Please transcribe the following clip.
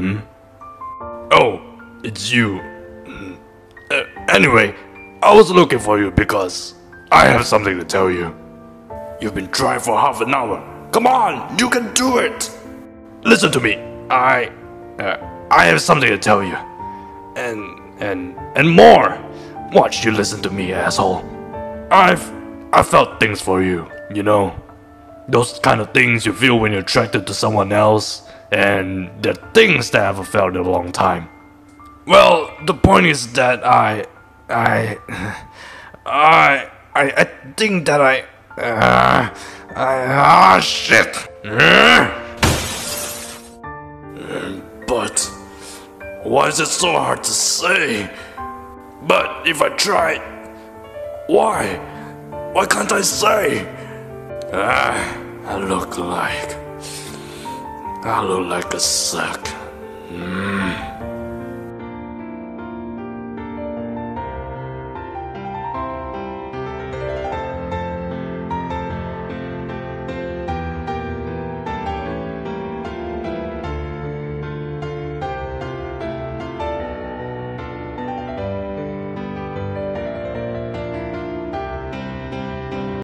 Hmm? Oh, it's you. Hmm. Uh, anyway, I was looking for you because I have something to tell you. You've been trying for half an hour. Come on, you can do it. Listen to me. I, uh, I have something to tell you, and and and more. Watch you listen to me, asshole. I've I felt things for you. You know, those kind of things you feel when you're attracted to someone else, and the things that I haven't felt in a long time. Well, the point is that I, I, I, I, I think that I, uh, I, ah, shit. But why is it so hard to say? But if I try, why? Why can't I say? Ah, I look like, I look like a sack. Mm.